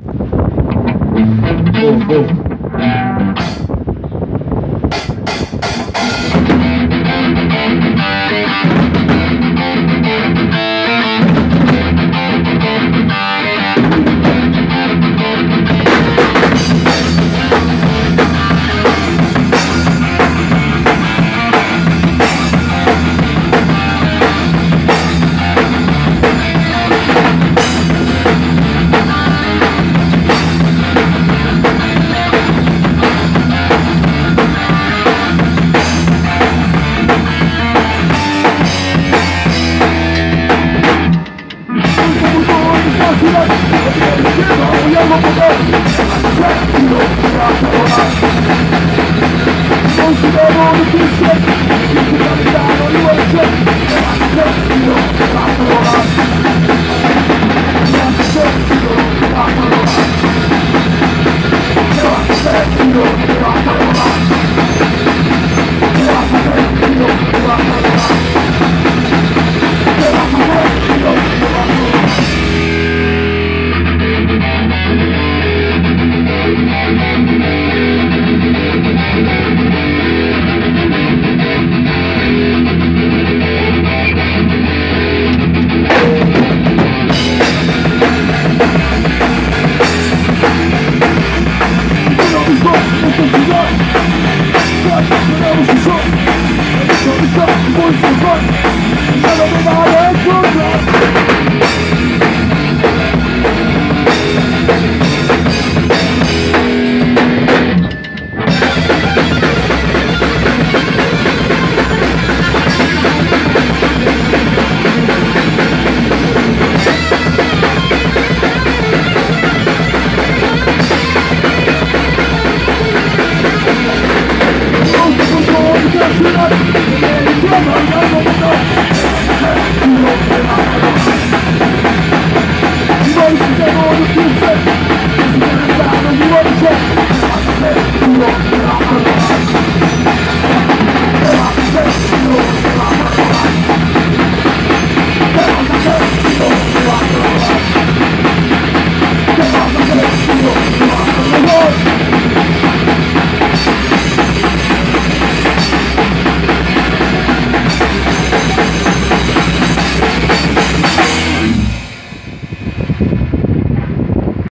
Boom, boom. Thank I'm stop, stop, stop, stop, stop, stop, stop, stop, stop, stop, stop, stop, stop, stop,